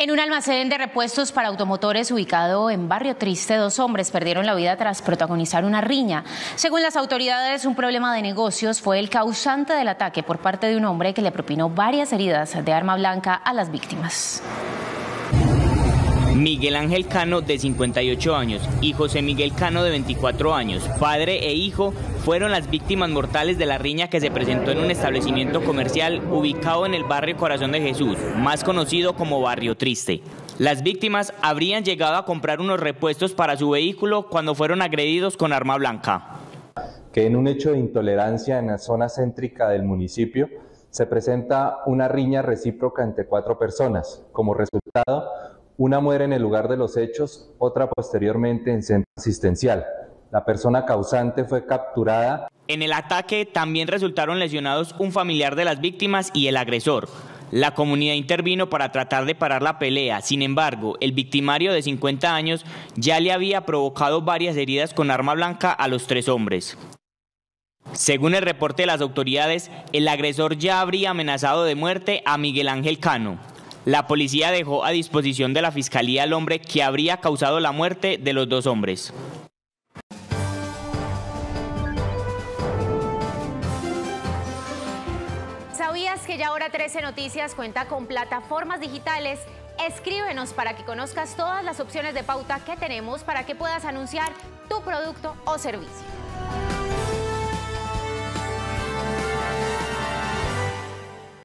En un almacén de repuestos para automotores ubicado en Barrio Triste, dos hombres perdieron la vida tras protagonizar una riña. Según las autoridades, un problema de negocios fue el causante del ataque por parte de un hombre que le propinó varias heridas de arma blanca a las víctimas. Miguel Ángel Cano, de 58 años, y José Miguel Cano, de 24 años, padre e hijo, fueron las víctimas mortales de la riña que se presentó en un establecimiento comercial ubicado en el barrio Corazón de Jesús, más conocido como Barrio Triste. Las víctimas habrían llegado a comprar unos repuestos para su vehículo cuando fueron agredidos con arma blanca. Que en un hecho de intolerancia en la zona céntrica del municipio se presenta una riña recíproca entre cuatro personas. Como resultado, una muere en el lugar de los hechos, otra posteriormente en centro asistencial. La persona causante fue capturada. En el ataque también resultaron lesionados un familiar de las víctimas y el agresor. La comunidad intervino para tratar de parar la pelea. Sin embargo, el victimario de 50 años ya le había provocado varias heridas con arma blanca a los tres hombres. Según el reporte de las autoridades, el agresor ya habría amenazado de muerte a Miguel Ángel Cano. La policía dejó a disposición de la fiscalía al hombre que habría causado la muerte de los dos hombres. ¿Sabías que ya ahora 13 Noticias cuenta con plataformas digitales? Escríbenos para que conozcas todas las opciones de pauta que tenemos para que puedas anunciar tu producto o servicio.